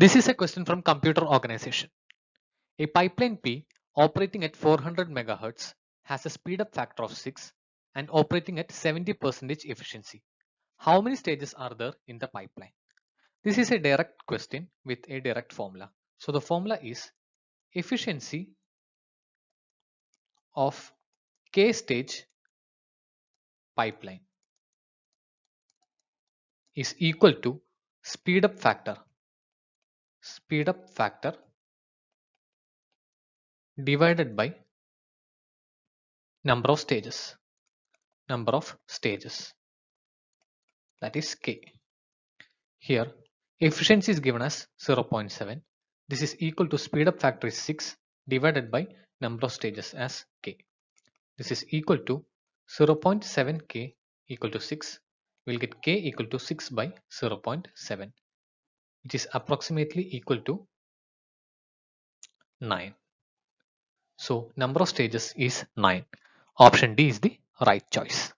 This is a question from computer organization. A pipeline P operating at 400 MHz has a speed up factor of 6 and operating at 70% efficiency. How many stages are there in the pipeline? This is a direct question with a direct formula. So the formula is efficiency of k stage pipeline is equal to speed up factor speed up factor divided by number of stages. Number of stages. That is k. Here efficiency is given as 0.7 this is equal to speed up factor is 6 divided by number of stages as k. This is equal to 0.7 k equal to 6 we'll get k equal to 6 by 0.7 which is approximately equal to 9 so number of stages is 9 option d is the right choice